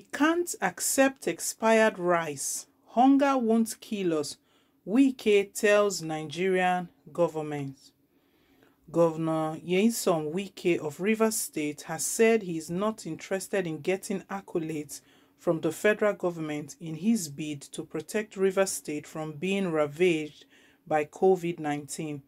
can't accept expired rice. Hunger won't kill us. Wike tells Nigerian government. Governor Nyesom Wike of Rivers State has said he is not interested in getting accolades from the federal government in his bid to protect Rivers State from being ravaged by COVID-19.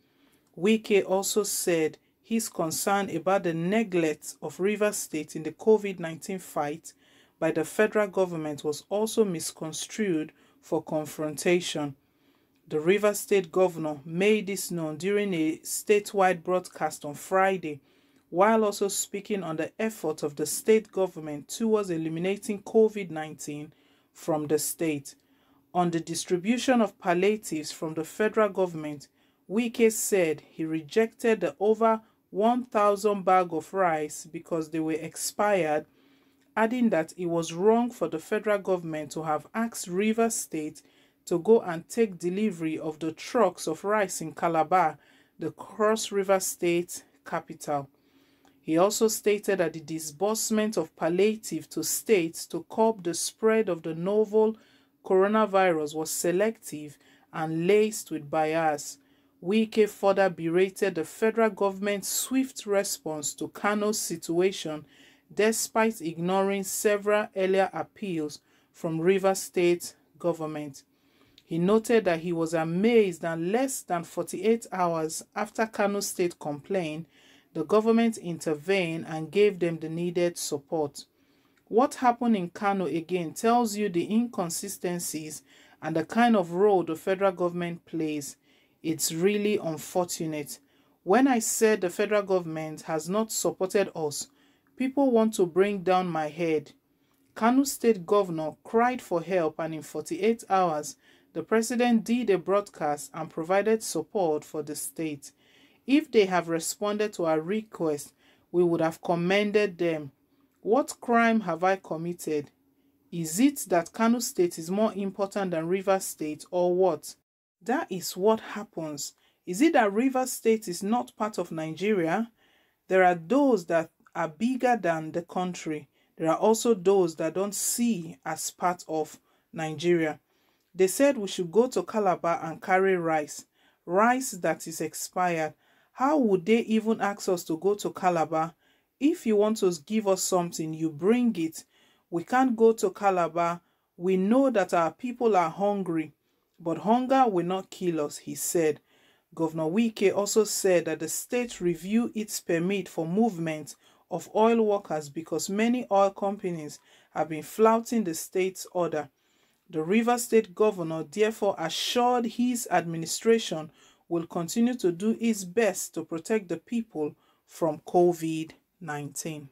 Wike also said he's concerned about the neglect of Rivers State in the COVID-19 fight by the federal government was also misconstrued for confrontation. The River State governor made this known during a statewide broadcast on Friday, while also speaking on the effort of the state government towards eliminating COVID-19 from the state. On the distribution of palliatives from the federal government, Wike said he rejected the over 1,000 bag of rice because they were expired, adding that it was wrong for the federal government to have asked Rivers State to go and take delivery of the trucks of rice in Calabar, the Cross River State capital. He also stated that the disbursement of palliative to states to curb the spread of the novel coronavirus was selective and laced with bias. Wike further berated the federal government's swift response to Kano's situation despite ignoring several earlier appeals from Rivers State government. He noted that he was amazed that less than 48 hours after Kano State complained, the government intervened and gave them the needed support. What happened in Kano again tells you the inconsistencies and the kind of role the federal government plays. It's really unfortunate. When I said the federal government has not supported us, people want to bring down my head. Kano State Governor cried for help and in 48 hours, the president did a broadcast and provided support for the state. If they have responded to our request, we would have commended them. What crime have I committed? Is it that Kano State is more important than River State or what? That is what happens. Is it that River State is not part of Nigeria? There are those that are bigger than the country. There are also those that don't see as part of Nigeria. They said we should go to Calabar and carry rice, rice that is expired. How would they even ask us to go to Calabar? If you want to give us something, you bring it. We can't go to Calabar. We know that our people are hungry, but hunger will not kill us, he said. Governor Wike also said that the state review its permit for movement of oil workers because many oil companies have been flouting the state's order. The River State governor therefore assured his administration will continue to do its best to protect the people from COVID-19.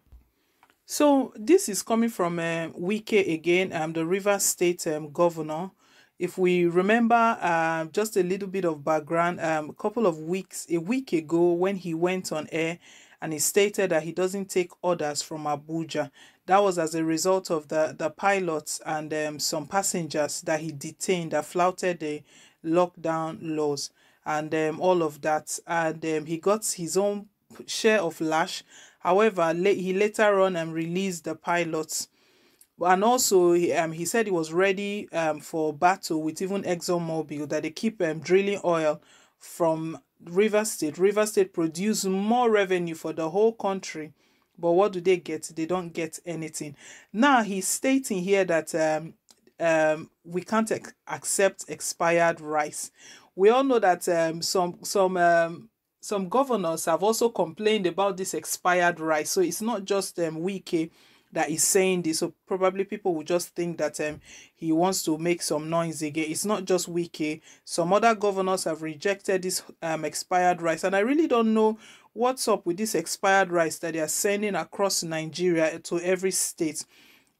So this is coming from um, Wike again, um, the River State um, governor. If we remember uh, just a little bit of background, um, a couple of weeks, a week ago when he went on air and he stated that he doesn't take orders from Abuja. That was as a result of the, the pilots and um, some passengers that he detained that flouted the lockdown laws and um, all of that. And um, he got his own share of lash. However, he later on um, released the pilots. And also, he, um, he said he was ready um, for battle with even ExxonMobil, that they keep um, drilling oil from River State. River State produce more revenue for the whole country but what do they get? They don't get anything. Now he's stating here that um, um, we can't ex accept expired rice. We all know that um, some some um, some governors have also complained about this expired rice. So it's not just um, Wike that is saying this. So probably people will just think that um, he wants to make some noise again. It's not just Wike. Some other governors have rejected this um, expired rice. And I really don't know what's up with this expired rice that they are sending across Nigeria to every state.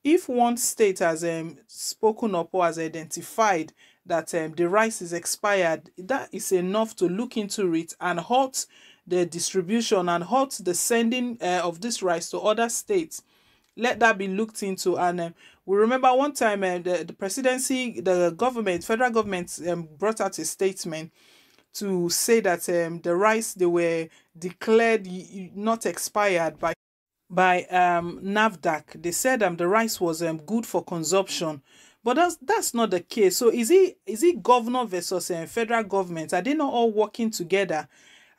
If one state has um, spoken up or has identified that um, the rice is expired, that is enough to look into it and halt the distribution and halt the sending uh, of this rice to other states. Let that be looked into. And um, we remember one time uh, the, the presidency, the government, federal government um, brought out a statement to say that um, the rice they were declared not expired by by um, NAFDAC. They said um, the rice was um, good for consumption. But that's that's not the case. So is it is it governor versus um, federal government? Are they not all working together?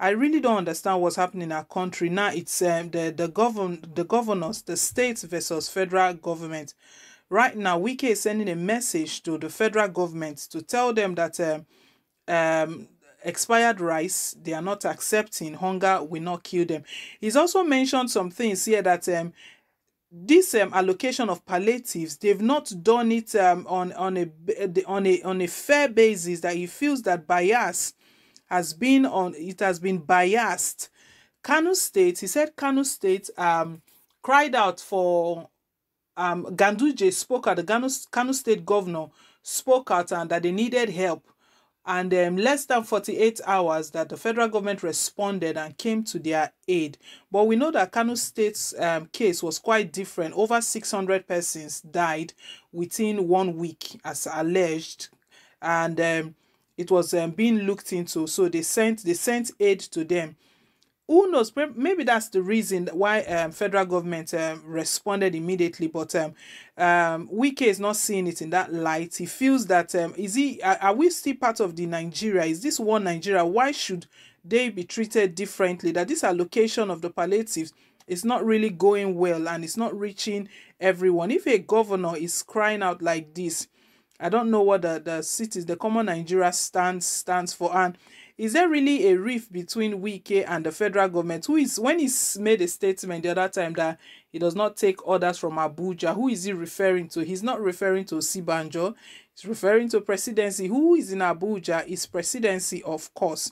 I really don't understand what's happening in our country now. It's um, the the govern the governors, the states versus federal government. Right now, Wike is sending a message to the federal government to tell them that um, um, expired rice they are not accepting. Hunger will not kill them. He's also mentioned some things here that um, this um, allocation of palliatives they've not done it um, on on a on a on a fair basis that he feels that bias has been on it has been biased kano state he said kano state um cried out for um ganduje spoke out the kano, kano state governor spoke out and that they needed help and um, less than 48 hours that the federal government responded and came to their aid. But we know that Kano State's um, case was quite different. Over 600 persons died within one week, as alleged, and um, it was um, being looked into. So they sent they sent aid to them. Who knows? Maybe that's the reason why um, federal government um, responded immediately. But um, um, Wike is not seeing it in that light. He feels that um, is he are, are we still part of the Nigeria? Is this one Nigeria? Why should they be treated differently? That this allocation of the palliatives is not really going well and it's not reaching everyone. If a governor is crying out like this I don't know what the, the cities the common Nigeria stands stands for and is there really a rift between Wike and the federal government? Who is when he made a statement the other time that he does not take orders from Abuja? Who is he referring to? He's not referring to Osinbajo. He's referring to presidency. Who is in Abuja is presidency, of course.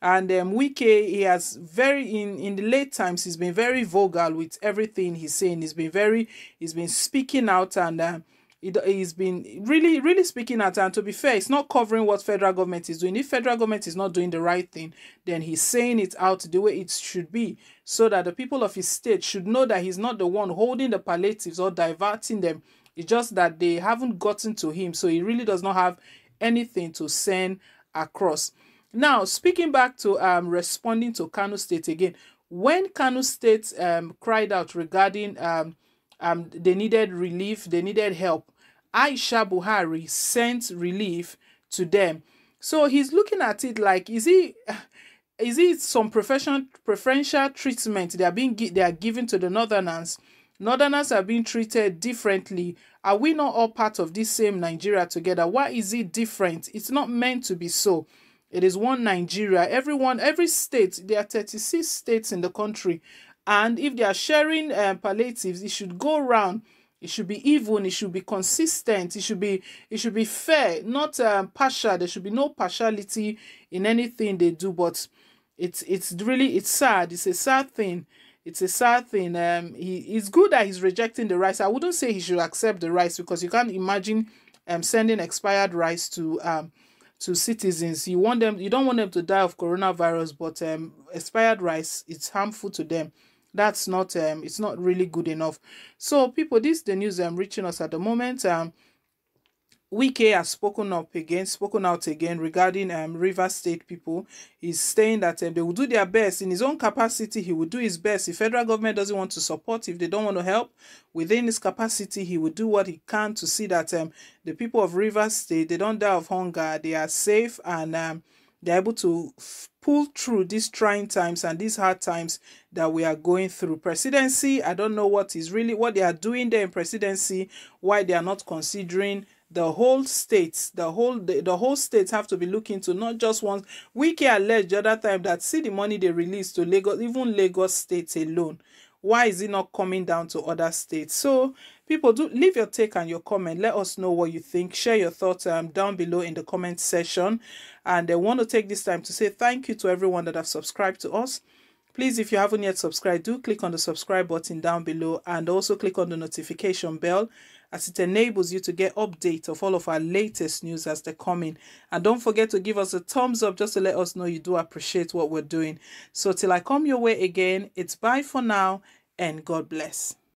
And um, Wike, he has very in in the late times, he's been very vocal with everything he's saying. He's been very, he's been speaking out and. Uh, he's been really really speaking out and to be fair it's not covering what federal government is doing if federal government is not doing the right thing then he's saying it out the way it should be so that the people of his state should know that he's not the one holding the palliatives or diverting them it's just that they haven't gotten to him so he really does not have anything to send across now speaking back to um responding to kano state again when kano state um cried out regarding um um, they needed relief, they needed help. Aisha Buhari sent relief to them. So he's looking at it like, is he, is it some professional preferential treatment they are being they are given to the Northerners? Northerners are being treated differently. Are we not all part of this same Nigeria together? Why is it different? It's not meant to be so. It is one Nigeria. Everyone, every state, there are 36 states in the country. And if they are sharing um, palliatives, it should go around it should be even it should be consistent. It should be it should be fair not um, partial. There should be no partiality in anything they do but it's it's really it's sad. It's a sad thing. It's a sad thing. Um he it's good that he's rejecting the rice. I wouldn't say he should accept the rice because you can't imagine um sending expired rice to um to citizens. You want them you don't want them to die of coronavirus but um expired rice it's harmful to them that's not um it's not really good enough so people this is the news i'm reaching us at the moment um Wike has spoken up again, spoken out again regarding um, River State people. He's saying that um, they will do their best in his own capacity. He will do his best. If federal government doesn't want to support, if they don't want to help within his capacity, he will do what he can to see that um, the people of River State they don't die of hunger. They are safe and um, they're able to pull through these trying times and these hard times that we are going through. Presidency, I don't know what is really what they are doing there in presidency, why they are not considering the whole states, the whole the, the whole states have to be looking to not just one. We can allege the other time that see the money they release to Lagos, even Lagos states alone. Why is it not coming down to other states? So people do leave your take and your comment. Let us know what you think. Share your thoughts um, down below in the comment section. And i want to take this time to say thank you to everyone that have subscribed to us. Please if you haven't yet subscribed do click on the subscribe button down below and also click on the notification bell as it enables you to get update of all of our latest news as they come in and don't forget to give us a thumbs up just to let us know you do appreciate what we're doing. So till i come your way again it's bye for now and god bless